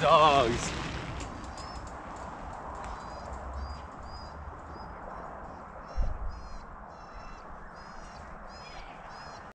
dogs.